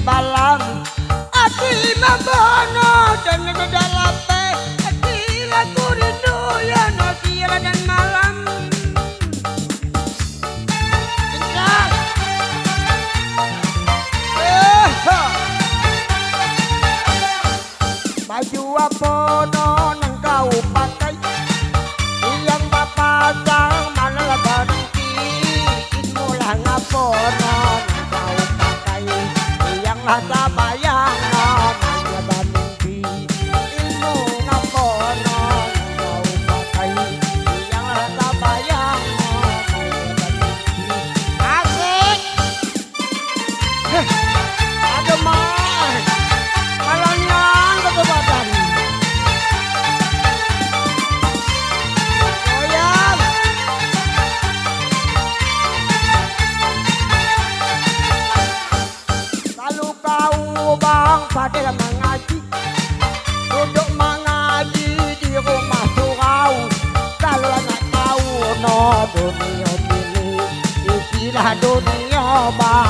Balam, hati membunuh dan menggedalam. era mangaji Duduk mangaji di rumah surau Kalau nak tahu no dunia ini Isilah dunia bahagia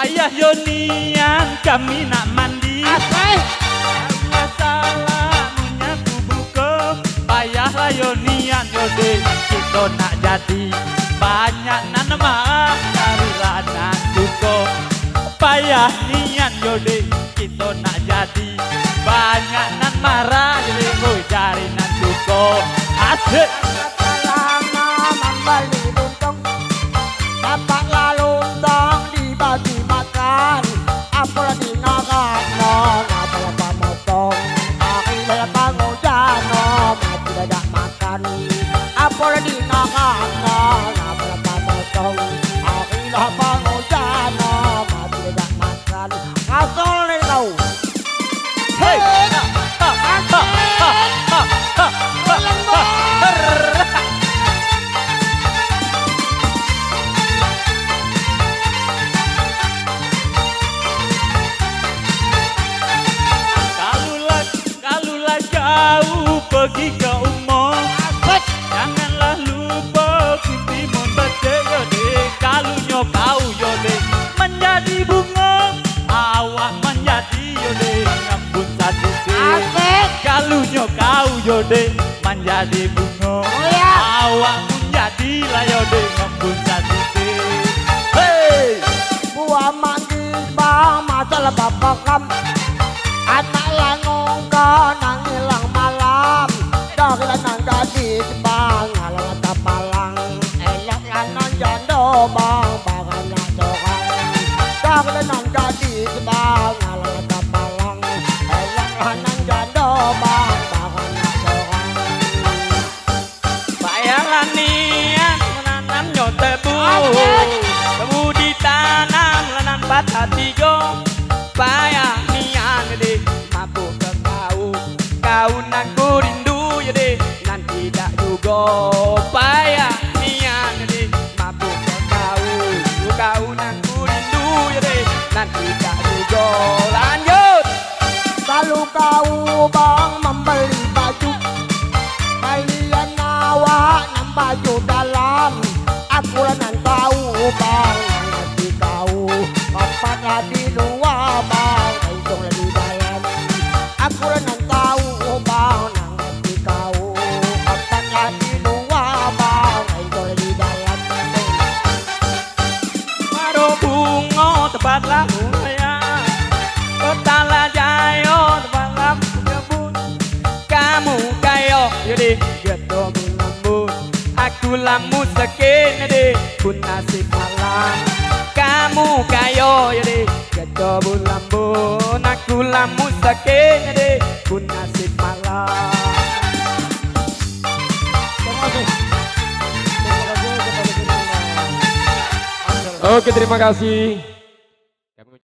Ayah Yonia kami nak mandi. Asai. Masalahnya ku buka Payahlah Yonian Yode Kita nak jadi Banyak nanema Karulah nak duko Payah nian. Yode Kita nak jadi Banyak nan marah. Yode cari nan duko Asik. Masalahnya mambalik de menjadi bunga. Oh, ya. awak menjadi layo de ngembun satu de hey! Buah mangi bama tala babakam anak langong kanang hilang malam. Dok lanang gadis bang halal tapala Bayaran nian menanam nyot tebu. Tebu ditanam lenan patah tiga Bayar nian deh mabuk ke kau Kau nak ku rindu ya deh Nan tidak juga Bayar nian deh mabuk ke kau Kau nak ku rindu ya deh Nan tidak juga Lanjut Kalau kau Aku lamu sekin deh pun nasib malam Kamu kayo yaudah geto lembut Aku lamu malam Terima kasih Terima kasih kepada penonton Oke, terima kasih.